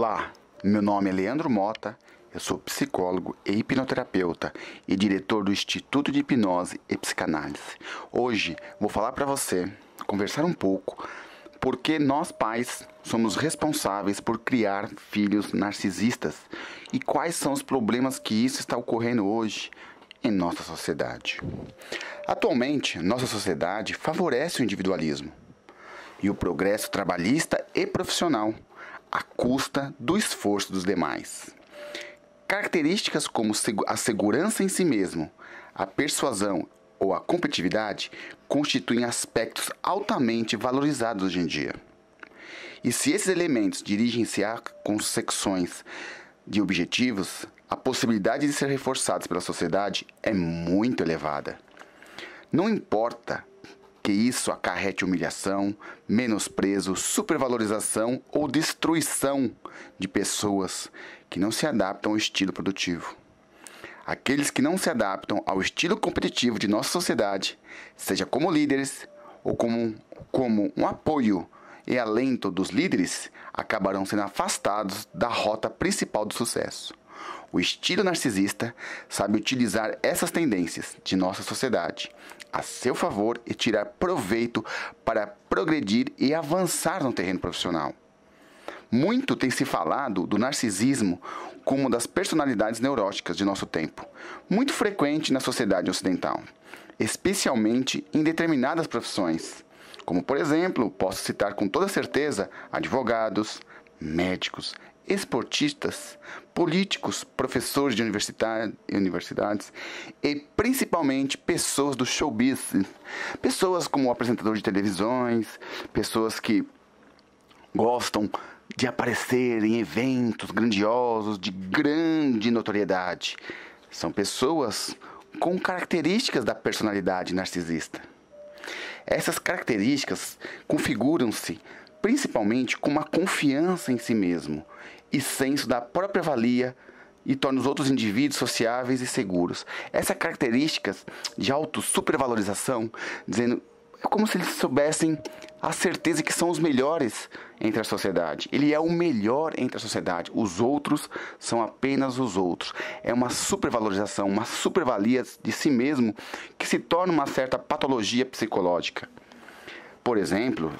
Olá, meu nome é Leandro Mota, eu sou psicólogo e hipnoterapeuta e diretor do Instituto de Hipnose e Psicanálise. Hoje vou falar para você, conversar um pouco, porque nós pais somos responsáveis por criar filhos narcisistas e quais são os problemas que isso está ocorrendo hoje em nossa sociedade. Atualmente, nossa sociedade favorece o individualismo e o progresso trabalhista e profissional à custa do esforço dos demais. Características como a segurança em si mesmo, a persuasão ou a competitividade constituem aspectos altamente valorizados hoje em dia. E se esses elementos dirigem-se a concepções de objetivos, a possibilidade de ser reforçados pela sociedade é muito elevada. Não importa que isso acarrete humilhação, menosprezo, supervalorização ou destruição de pessoas que não se adaptam ao estilo produtivo. Aqueles que não se adaptam ao estilo competitivo de nossa sociedade, seja como líderes ou como, como um apoio e alento dos líderes, acabarão sendo afastados da rota principal do sucesso. O estilo narcisista sabe utilizar essas tendências de nossa sociedade a seu favor e tirar proveito para progredir e avançar no terreno profissional. Muito tem se falado do narcisismo como uma das personalidades neuróticas de nosso tempo, muito frequente na sociedade ocidental, especialmente em determinadas profissões, como por exemplo, posso citar com toda certeza advogados, médicos, esportistas, políticos, professores de universidades e principalmente pessoas do showbiz, pessoas como apresentadores de televisões, pessoas que gostam de aparecer em eventos grandiosos de grande notoriedade. São pessoas com características da personalidade narcisista. Essas características configuram-se principalmente com uma confiança em si mesmo e senso da própria valia e torna os outros indivíduos sociáveis e seguros. Essa característica de auto-supervalorização, dizendo é como se eles soubessem a certeza que são os melhores entre a sociedade. Ele é o melhor entre a sociedade. Os outros são apenas os outros. É uma supervalorização, uma supervalia de si mesmo que se torna uma certa patologia psicológica. Por exemplo,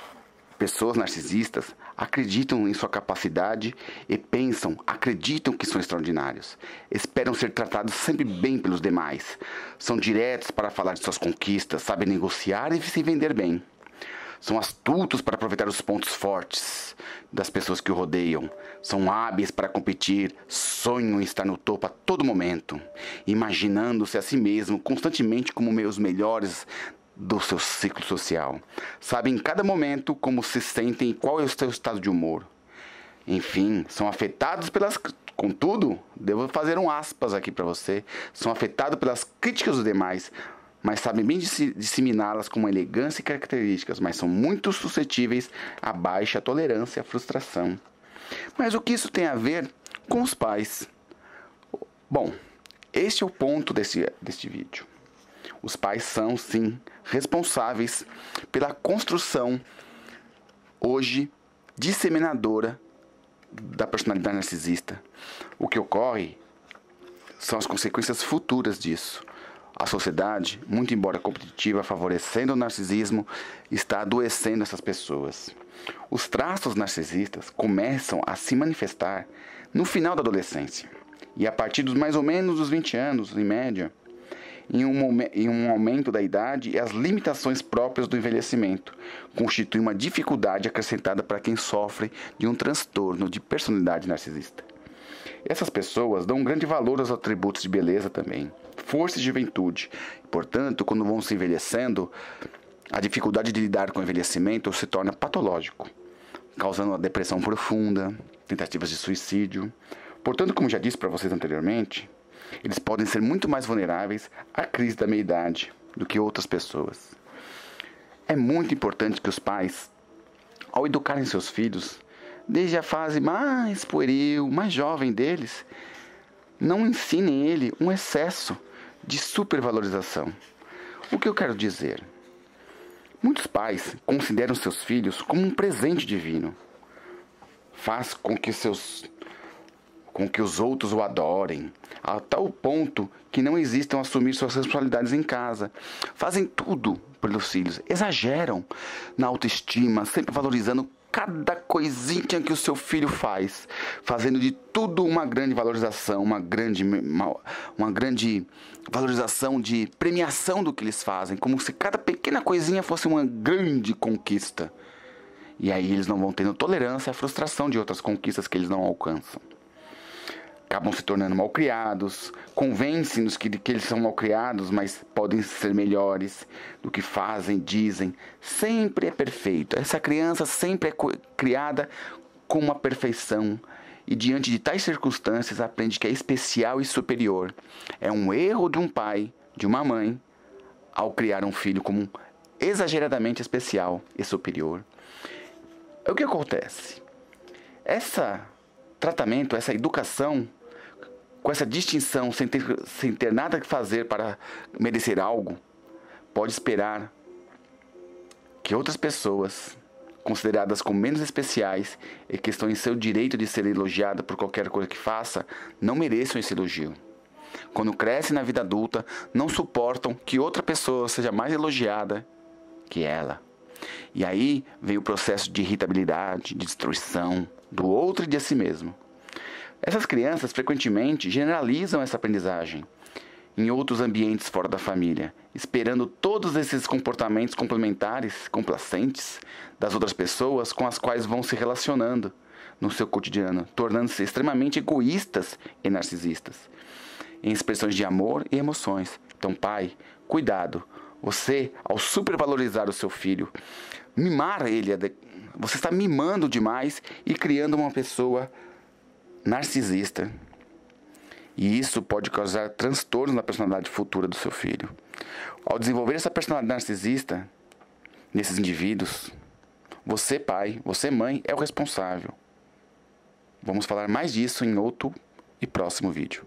Pessoas narcisistas acreditam em sua capacidade e pensam, acreditam que são extraordinários. Esperam ser tratados sempre bem pelos demais. São diretos para falar de suas conquistas, sabem negociar e se vender bem. São astutos para aproveitar os pontos fortes das pessoas que o rodeiam. São hábeis para competir, sonham em estar no topo a todo momento, imaginando-se a si mesmo constantemente como meus melhores do seu ciclo social. Sabem em cada momento como se sentem e qual é o seu estado de humor. Enfim, são afetados pelas. Contudo, devo fazer um aspas aqui para você. São afetados pelas críticas dos demais, mas sabem bem disseminá-las com elegância e características, mas são muito suscetíveis à baixa tolerância à frustração. Mas o que isso tem a ver com os pais? Bom, este é o ponto desse, deste vídeo. Os pais são, sim, responsáveis pela construção, hoje, disseminadora da personalidade narcisista. O que ocorre são as consequências futuras disso. A sociedade, muito embora competitiva, favorecendo o narcisismo, está adoecendo essas pessoas. Os traços narcisistas começam a se manifestar no final da adolescência e a partir dos mais ou menos dos 20 anos, em média, em um, em um aumento da idade e as limitações próprias do envelhecimento, constitui uma dificuldade acrescentada para quem sofre de um transtorno de personalidade narcisista. Essas pessoas dão um grande valor aos atributos de beleza também, força e juventude. Portanto, quando vão se envelhecendo, a dificuldade de lidar com o envelhecimento se torna patológico, causando uma depressão profunda, tentativas de suicídio. Portanto, como já disse para vocês anteriormente, eles podem ser muito mais vulneráveis à crise da meia-idade do que outras pessoas. É muito importante que os pais, ao educarem seus filhos, desde a fase mais pueril, mais jovem deles, não ensinem ele um excesso de supervalorização. O que eu quero dizer? Muitos pais consideram seus filhos como um presente divino. faz com que seus com que os outros o adorem, a tal ponto que não existam assumir suas responsabilidades em casa. Fazem tudo pelos filhos, exageram na autoestima, sempre valorizando cada coisinha que o seu filho faz, fazendo de tudo uma grande valorização, uma grande, uma, uma grande valorização de premiação do que eles fazem, como se cada pequena coisinha fosse uma grande conquista. E aí eles não vão tendo tolerância à frustração de outras conquistas que eles não alcançam. Acabam se tornando malcriados, convencem-nos que, que eles são malcriados, mas podem ser melhores do que fazem, dizem. Sempre é perfeito. Essa criança sempre é criada com uma perfeição e diante de tais circunstâncias aprende que é especial e superior. É um erro de um pai, de uma mãe, ao criar um filho como exageradamente especial e superior. O que acontece? Essa tratamento, essa educação, com essa distinção, sem ter, sem ter nada que fazer para merecer algo, pode esperar que outras pessoas, consideradas como menos especiais e que estão em seu direito de ser elogiada por qualquer coisa que faça, não mereçam esse elogio. Quando crescem na vida adulta, não suportam que outra pessoa seja mais elogiada que ela. E aí vem o processo de irritabilidade, de destruição do outro e de si mesmo. Essas crianças frequentemente generalizam essa aprendizagem em outros ambientes fora da família, esperando todos esses comportamentos complementares, complacentes das outras pessoas com as quais vão se relacionando no seu cotidiano, tornando-se extremamente egoístas e narcisistas em expressões de amor e emoções. Então, pai, cuidado você, ao supervalorizar o seu filho, mimar ele, você está mimando demais e criando uma pessoa narcisista. E isso pode causar transtornos na personalidade futura do seu filho. Ao desenvolver essa personalidade narcisista nesses indivíduos, você, pai, você, mãe, é o responsável. Vamos falar mais disso em outro e próximo vídeo.